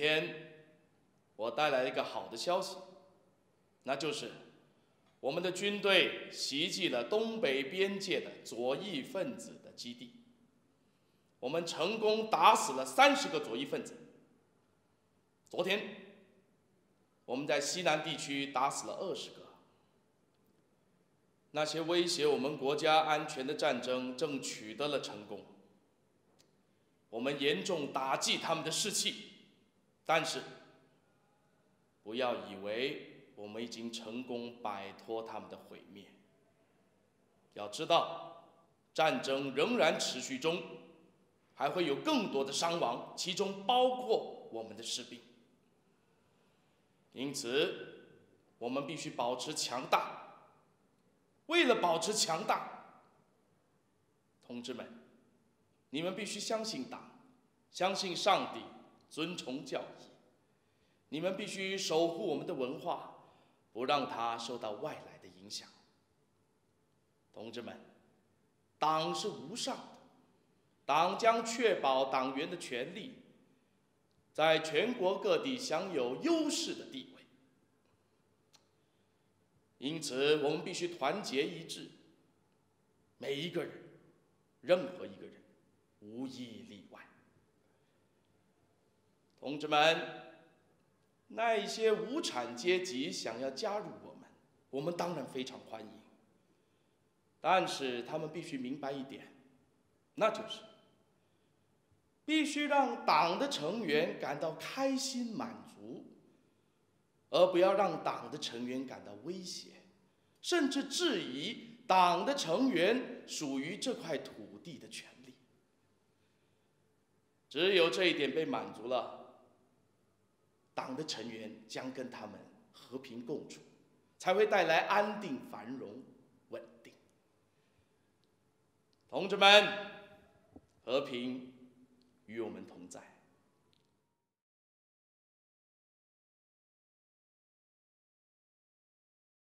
今天我带来一个好的消息，那就是我们的军队袭击了东北边界的左翼分子的基地，我们成功打死了三十个左翼分子。昨天我们在西南地区打死了二十个。那些威胁我们国家安全的战争正取得了成功，我们严重打击他们的士气。但是，不要以为我们已经成功摆脱他们的毁灭。要知道，战争仍然持续中，还会有更多的伤亡，其中包括我们的士兵。因此，我们必须保持强大。为了保持强大，同志们，你们必须相信党，相信上帝。尊崇教义，你们必须守护我们的文化，不让它受到外来的影响。同志们，党是无上的，党将确保党员的权利，在全国各地享有优势的地位。因此，我们必须团结一致，每一个人，任何一个人，无一例外。同志们，那一些无产阶级想要加入我们，我们当然非常欢迎。但是他们必须明白一点，那就是必须让党的成员感到开心满足，而不要让党的成员感到威胁，甚至质疑党的成员属于这块土地的权利。只有这一点被满足了。党的成员将跟他们和平共处，才会带来安定、繁荣、稳定。同志们，和平与我们同在。